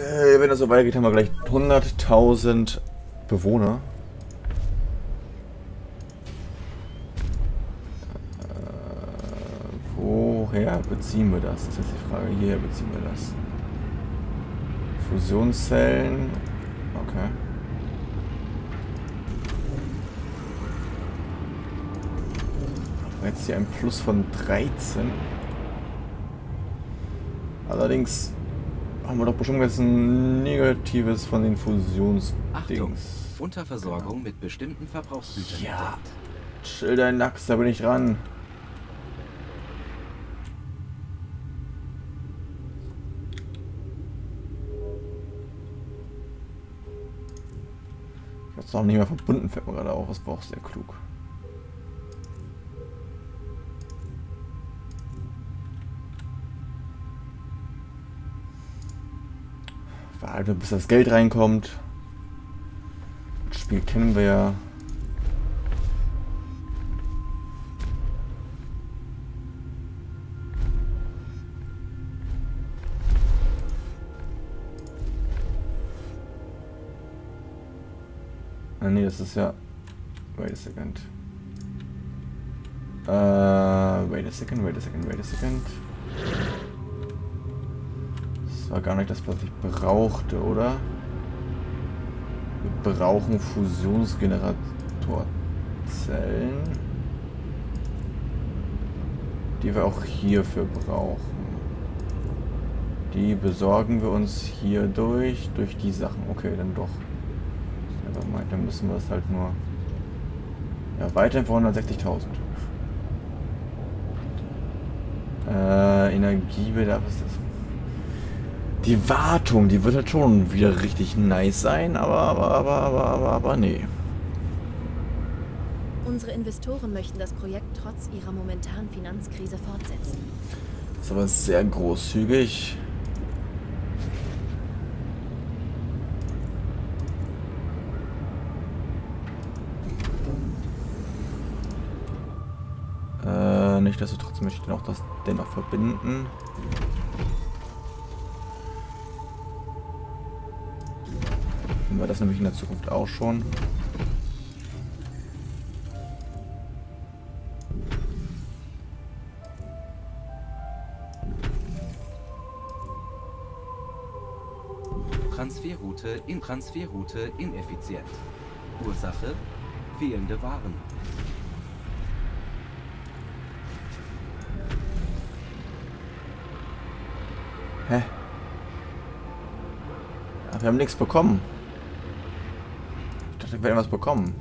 Äh, wenn das so weitergeht, haben wir gleich 100.000 Bewohner. Äh, woher beziehen wir das? Das ist die Frage. Hierher beziehen wir das. Fusionszellen. Okay. Jetzt hier ein Plus von 13. Allerdings haben wir doch bestimmt jetzt ein negatives von den Fusionsdings. Unterversorgung genau. mit bestimmten Verbrauchsgütern. Ja. Chill dein Lachs, da bin ich dran. Ich hab's noch nicht mehr verbunden, fällt mir gerade auf. Das war auch sehr klug. Warten, bis das Geld reinkommt. Das Spiel kennen wir ja. Ah nee, das ist ja... Wait a second. Uh, wait a second, wait a second, wait a second war gar nicht das, was ich brauchte, oder? Wir brauchen Fusionsgeneratorzellen. Die wir auch hierfür brauchen. Die besorgen wir uns hier durch, durch die Sachen. Okay, dann doch. Dann müssen wir es halt nur... Ja, weiterhin für 160.000. Äh, Energiebedarf ist das die Wartung, die wird halt schon wieder richtig nice sein, aber, aber, aber, aber, aber, aber, nee. Unsere Investoren möchten das Projekt trotz ihrer momentanen Finanzkrise fortsetzen. Das ist aber sehr großzügig. Äh, nicht, dass du trotzdem möchte ich noch das dennoch verbinden. Wir das nämlich in der Zukunft auch schon. Transferroute in Transferroute ineffizient. Ursache fehlende Waren. Hä? wir haben nichts bekommen wir werden was bekommen.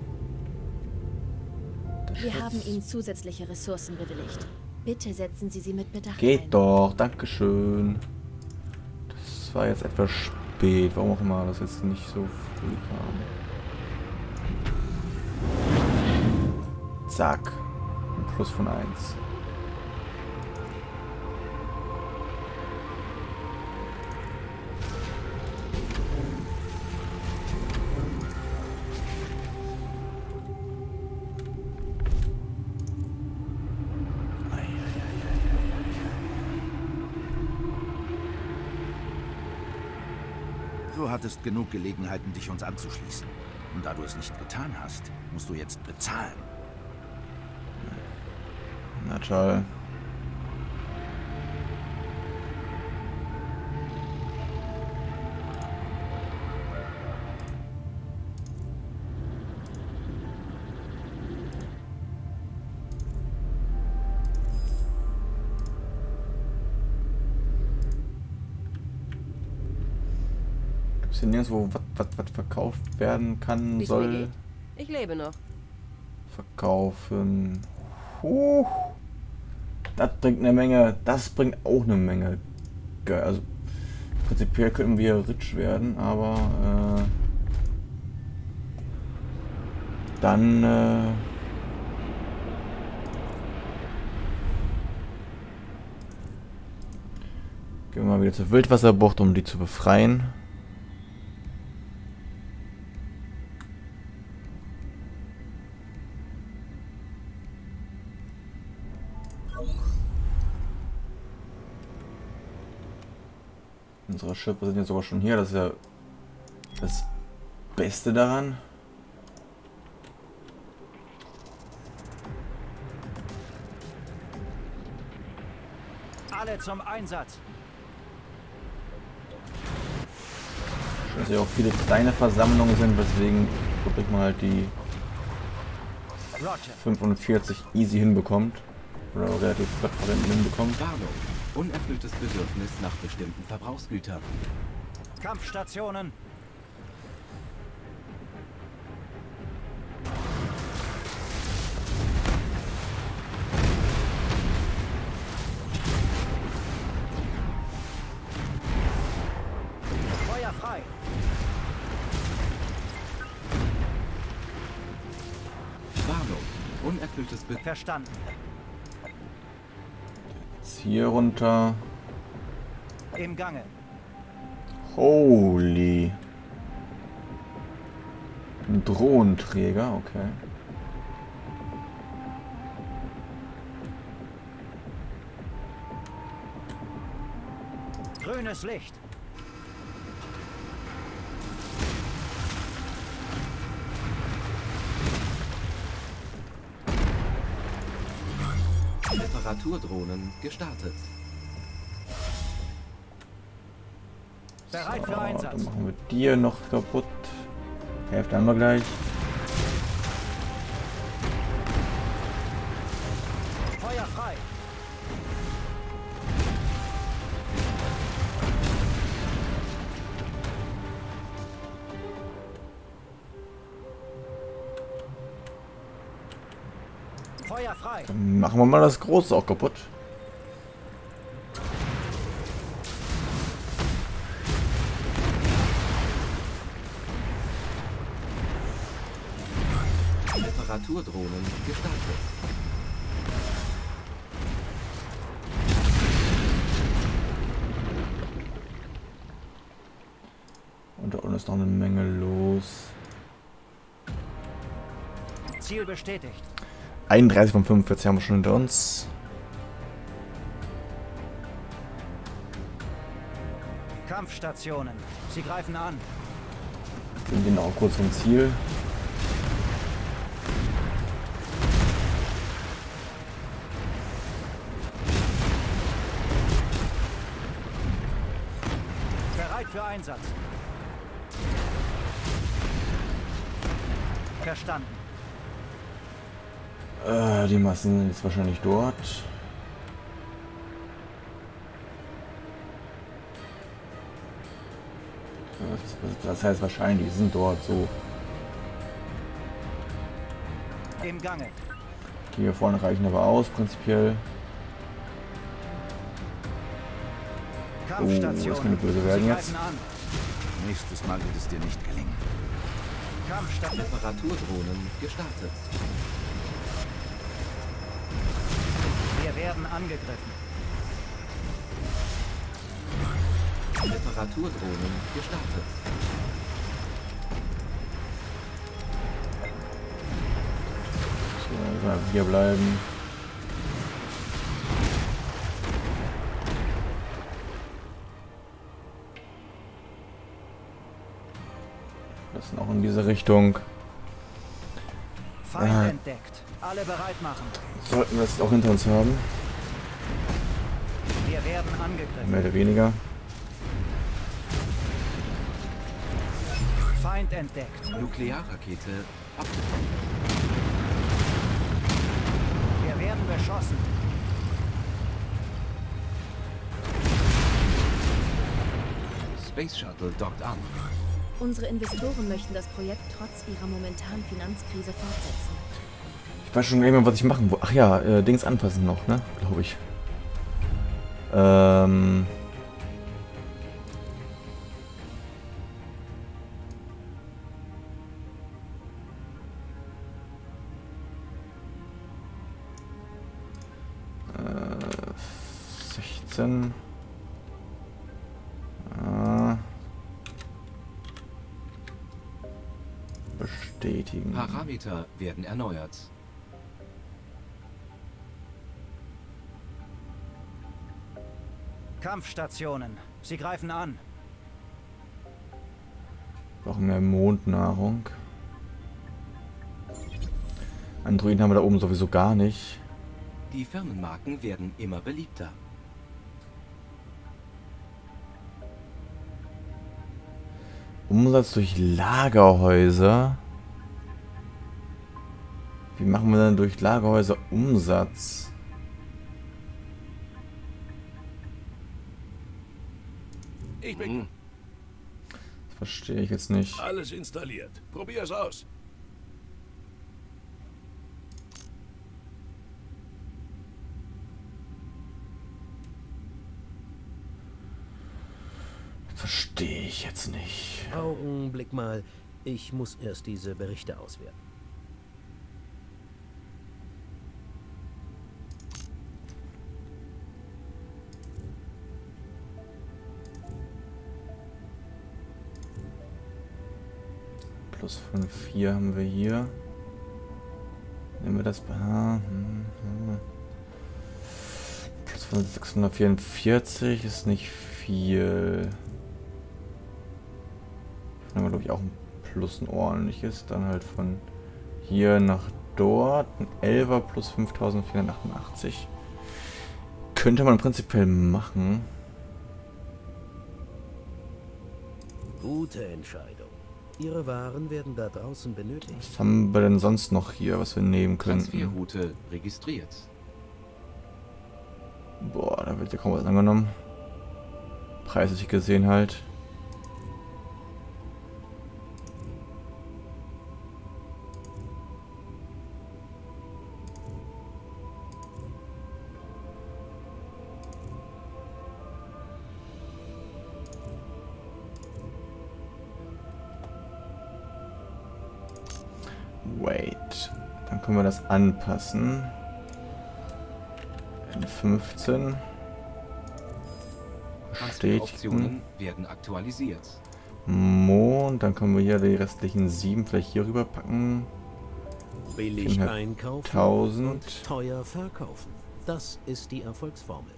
Wir haben Ihnen zusätzliche Ressourcen bewilligt. Bitte setzen Sie sie mit Bedacht Geht ein. doch, Dankeschön. Das war jetzt etwas spät. Warum auch immer das jetzt nicht so früh kam. Zack. Ein Plus von 1. hattest genug Gelegenheiten, dich uns anzuschließen. Und da du es nicht getan hast, musst du jetzt bezahlen. Na toll. Ist hier nirgendwo was, was verkauft werden kann, Nicht soll. Ich lebe noch. Verkaufen. Huh. Das bringt eine Menge. Das bringt auch eine Menge. Geil. Also prinzipiell könnten wir rich werden, aber äh, dann äh, gehen wir mal wieder zur Wildwasserbucht, um die zu befreien. Unsere Schiffe sind jetzt sogar schon hier. Das ist ja das Beste daran. Alle zum Einsatz. Dass ja auch viele kleine Versammlungen sind, weswegen wirklich mal halt die Roger. 45 easy hinbekommt. Oder relativ flott hinbekommt. Warnung. Unerfülltes Bedürfnis nach bestimmten Verbrauchsgütern. Kampfstationen. Feuer frei. Warnung. Unerfülltes Bedürfnis. Verstanden. Jetzt hier runter. Im Gange. Holy. Ein Drohnenträger, okay. Grünes Licht. Reparaturdrohnen gestartet. Bereit für So, Einsatz. dann machen wir dir noch kaputt. Hälfte haben wir gleich. Dann machen wir mal das Große auch kaputt. Reparaturdrohnen gestartet. Und da unten ist noch eine Menge los. Ziel bestätigt. 31 von 45 haben wir schon hinter uns. Kampfstationen. Sie greifen an. Sind genau kurz vom Ziel. Bereit für Einsatz. Verstanden. Äh, die Massen sind jetzt wahrscheinlich dort. Das heißt wahrscheinlich, die sind dort so. Im Gange. Die hier vorne reichen aber aus, prinzipiell. Oh, das könnte böse werden jetzt. Nächstes Mal wird es dir nicht gelingen. Kampfstation. Reparaturdrohnen gestartet. Werden angegriffen. Reparaturdrohnen gestartet. So, also hier bleiben. Das sind auch in diese Richtung. Feind entdeckt. Alle bereit machen. Sollten wir es auch hinter uns haben. Wir werden angegriffen. Mehr oder weniger. Feind entdeckt. Nuklearrakete abgefangen. Wir werden beschossen. Space Shuttle dockt an. Unsere Investoren möchten das Projekt trotz ihrer momentanen Finanzkrise fortsetzen. Ich weiß schon gar nicht mehr, was ich machen wollte. Ach ja, äh, Dings anpassen noch, ne? Glaube ich. Ähm. Äh, 16. Ah. Bestätigen. Parameter werden erneuert. Kampfstationen. Sie greifen an. Brauchen mehr Mondnahrung. Androiden haben wir da oben sowieso gar nicht. Die Firmenmarken werden immer beliebter. Umsatz durch Lagerhäuser. Wie machen wir denn durch Lagerhäuser Umsatz? Ich bin Das verstehe ich jetzt nicht. alles installiert. Probier's aus. Verstehe ich jetzt nicht. Augenblick mal. Ich muss erst diese Berichte auswerten. Plus 5, 4 haben wir hier. Nehmen wir das. Ah, hm, hm. Plus 5, 644 ist nicht viel. Dann haben wir, glaube ich, auch ein Plus ein ordentliches. Dann halt von hier nach dort. Ein 11er plus 5488. Könnte man prinzipiell machen. Gute Entscheidung. Ihre Waren werden da draußen benötigt. Was haben wir denn sonst noch hier, was wir nehmen könnten? Transferroute registriert. Boah, da wird ja kaum was angenommen. Preislich gesehen halt. Wait. Dann können wir das anpassen. In 15. Bestätigen. Transferoptionen werden aktualisiert. Mond. Dann können wir hier die restlichen 7 vielleicht hier rüber packen. Billig 400.000. einkaufen und teuer verkaufen. Das ist die Erfolgsformel.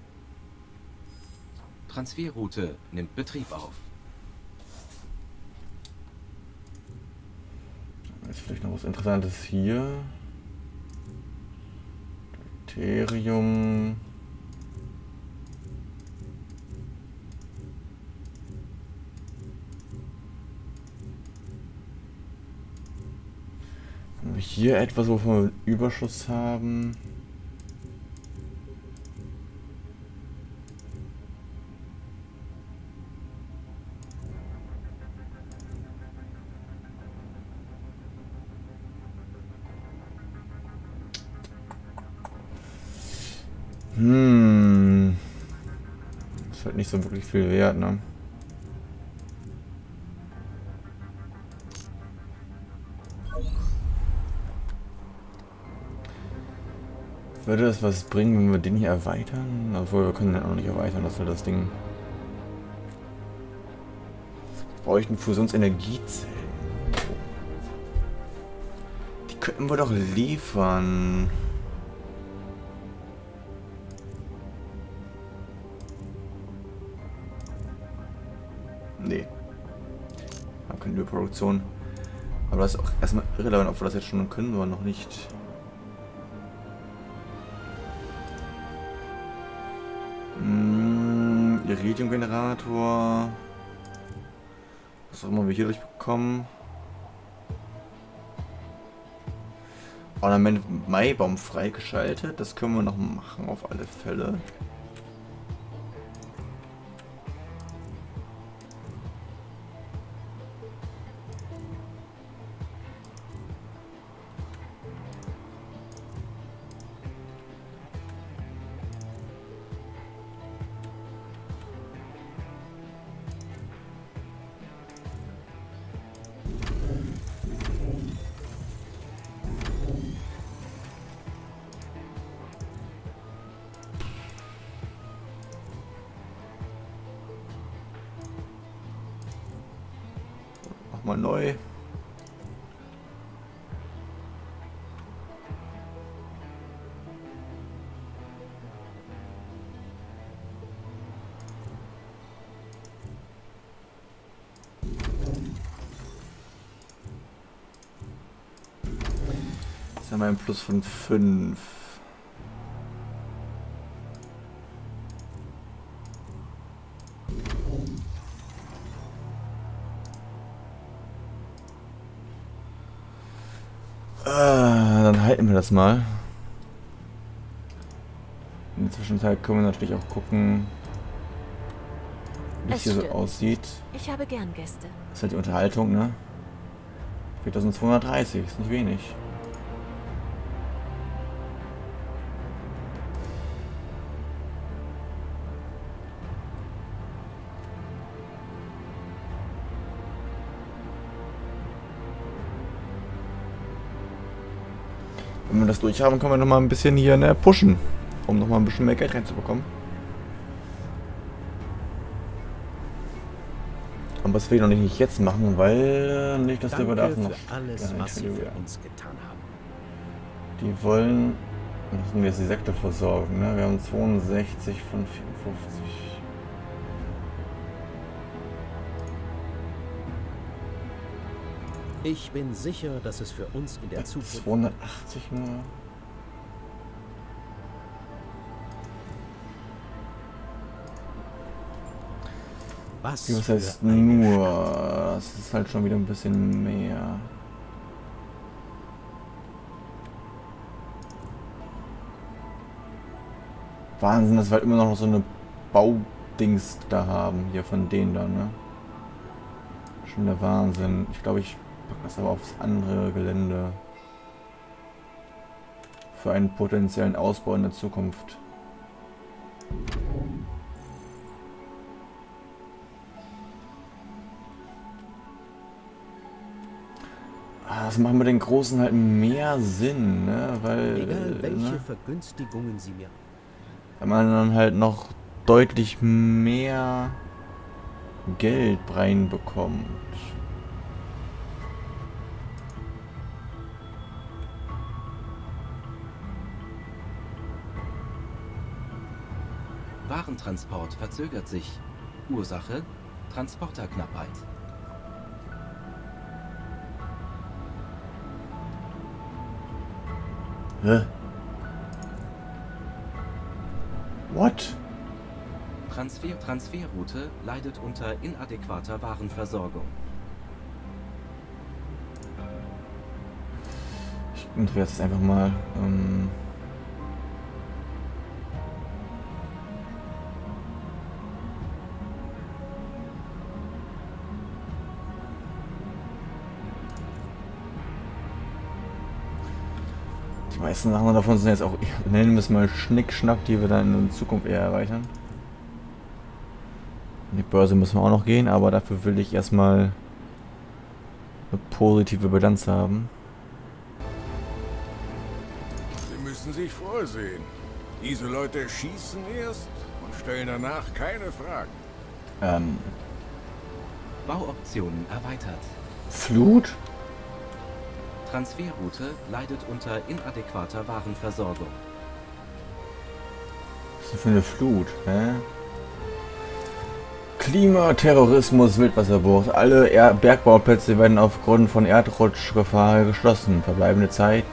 Transferroute nimmt Betrieb auf. Jetzt vielleicht noch was Interessantes hier. Deuterium. Haben wir hier etwas, wovon wir Überschuss haben? So wirklich viel wert, ne? Würde das was bringen, wenn wir den hier erweitern? Obwohl, wir können den auch nicht erweitern, das ist halt das Ding. Wir bräuchten Fusionsenergiezellen. Die könnten wir doch liefern. Überproduktion. Aber das ist auch erstmal irrelevant, ob wir das jetzt schon können oder noch nicht. Mm, Iridium-Generator. Was auch immer wir hier durchbekommen. Ornament Maibaum freigeschaltet. Das können wir noch machen auf alle Fälle. nochmal neu. Jetzt haben wir einen Plus von fünf. Das mal. In der Zwischenzeit können wir natürlich auch gucken, wie es hier so aussieht. Ich habe gern Gäste. Das ist halt die Unterhaltung, ne? 4230, ist nicht wenig. Wenn wir das durch haben, können wir noch mal ein bisschen hier ne, pushen, um noch mal ein bisschen mehr Geld reinzubekommen. Aber das will ich noch nicht jetzt machen, weil nicht, dass der Danke Bedarf noch alles, Ja, was Sie für uns getan haben. Die wollen. Müssen wir jetzt die Sekte versorgen, ne? Wir haben 62 von 54. Ich bin sicher, dass es für uns in der Zukunft 280 nur. was Was heißt nur? Das ist halt schon wieder ein bisschen mehr. Wahnsinn, dass wir halt immer noch so eine Baudings da haben, hier von denen da, ne? Schon der Wahnsinn. Ich glaube, ich packe das aber aufs andere Gelände. Für einen potenziellen Ausbau in der Zukunft. Ah, Das macht mit den Großen halt mehr Sinn, ne? Weil, Egal welche ne? Vergünstigungen Sie mir wenn man dann halt noch deutlich mehr Geld reinbekommt. Warentransport verzögert sich. Ursache? Transporterknappheit. Hä? What? Transfer Transferroute leidet unter inadäquater Warenversorgung. Ich ignoriere das einfach mal. Ähm meisten Sachen davon sind jetzt auch, nennen wir es mal Schnickschnack, die wir dann in Zukunft eher erweitern. In die Börse müssen wir auch noch gehen, aber dafür will ich erstmal eine positive Bilanz haben. Sie müssen sich vorsehen. Diese Leute schießen erst und stellen danach keine Fragen. Ähm, Bauoptionen erweitert. Flut? Transferroute leidet unter inadäquater Warenversorgung. Was ist denn für eine Flut, hä? Klimaterrorismus, Wildwasserbruch. Alle er Bergbauplätze werden aufgrund von Erdrutschgefahr geschlossen. Verbleibende Zeit.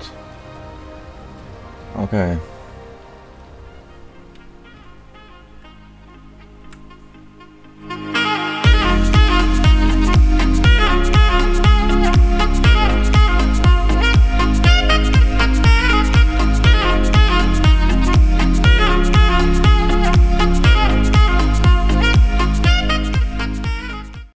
Okay.